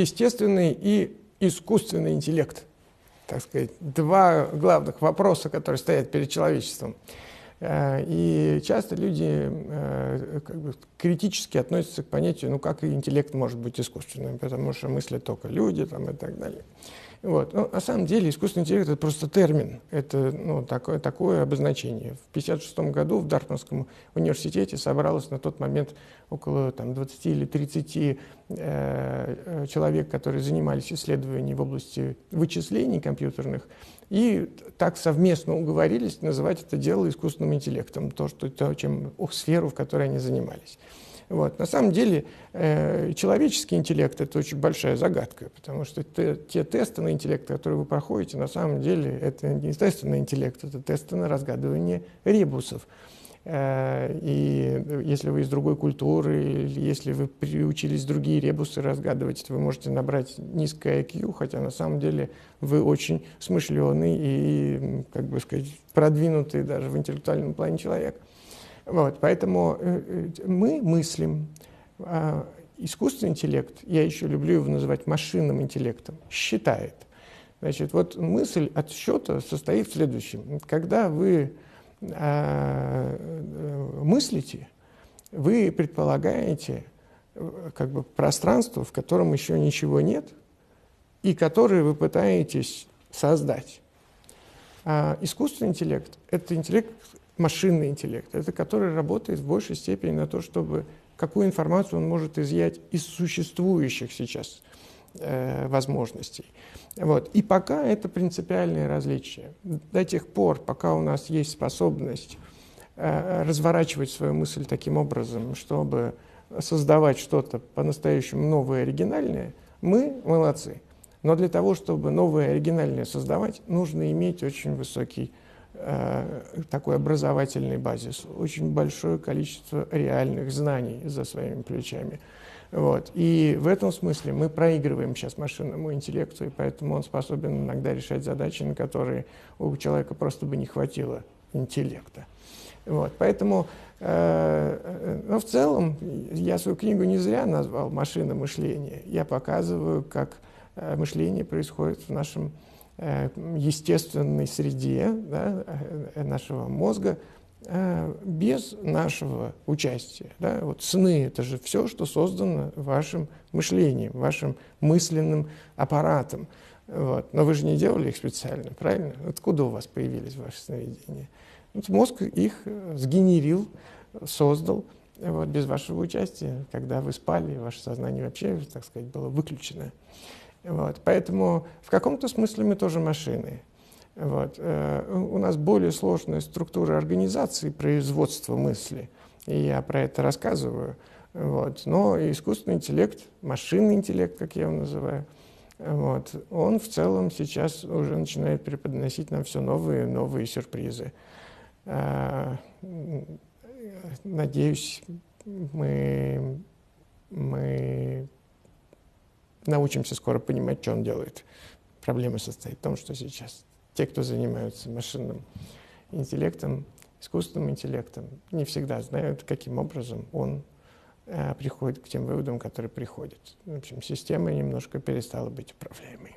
естественный и искусственный интеллект. Так сказать, два главных вопроса, которые стоят перед человечеством. Э, и часто люди э, как бы, критически относятся к понятию, ну как интеллект может быть искусственным, потому что мыслят только люди там, и так далее. Вот. Но на самом деле искусственный интеллект – это просто термин, это ну, такое, такое обозначение. В 1956 году в Дартмутском университете собралось на тот момент около там, 20 или 30 э, э, человек, которые занимались исследованиями в области вычислений компьютерных, и так совместно уговорились называть это дело искусственным интеллектом, то, что, то чем, сферу, в которой они занимались. Вот. На самом деле э, человеческий интеллект – это очень большая загадка, потому что те, те тесты на интеллект, которые вы проходите, на самом деле это не тесты на интеллект, это тесты на разгадывание ребусов. Э, и если вы из другой культуры, или если вы приучились другие ребусы разгадывать, то вы можете набрать низкое IQ, хотя на самом деле вы очень смышленый и, как бы сказать, продвинутый даже в интеллектуальном плане человек. Вот, поэтому э, э, мы мыслим. А искусственный интеллект, я еще люблю его называть машинным интеллектом, считает. Значит, вот мысль от счета состоит в следующем. Когда вы а, э, мыслите, вы предполагаете как бы пространство, в котором еще ничего нет, и которое вы пытаетесь создать. А искусственный интеллект – это интеллект, машинный интеллект, это который работает в большей степени на то, чтобы какую информацию он может изъять из существующих сейчас э, возможностей. Вот. И пока это принципиальное различие. До тех пор, пока у нас есть способность э, разворачивать свою мысль таким образом, чтобы создавать что-то по-настоящему новое, оригинальное, мы молодцы. Но для того, чтобы новое оригинальное создавать, нужно иметь очень высокий такой образовательный базис, очень большое количество реальных знаний за своими плечами. Вот. И в этом смысле мы проигрываем сейчас машинному интеллекту, и поэтому он способен иногда решать задачи, на которые у человека просто бы не хватило интеллекта. Вот. Поэтому, э, э но в целом, я свою книгу не зря назвал «Машина мышления». Я показываю, как э, мышление происходит в нашем Э, естественной среде да, э, нашего мозга э, без нашего участия. Да? Вот сны – это же все, что создано вашим мышлением, вашим мысленным аппаратом. Вот. Но вы же не делали их специально, правильно? Откуда у вас появились ваши сновидения? Вот мозг их сгенерил, создал вот, без вашего участия. Когда вы спали, ваше сознание вообще, так сказать, было выключено. Вот. Поэтому в каком-то смысле мы тоже машины. Вот. Э, у нас более сложная структура организации производства мысли, и я про это рассказываю. Вот. Но искусственный интеллект, машинный интеллект, как я его называю, вот, он в целом сейчас уже начинает преподносить нам все новые и новые сюрпризы. Э, надеюсь, мы, мы научимся скоро понимать, что он делает. Проблема состоит в том, что сейчас те, кто занимаются машинным интеллектом, искусственным интеллектом, не всегда знают, каким образом он э, приходит к тем выводам, которые приходят. В общем, система немножко перестала быть управляемой.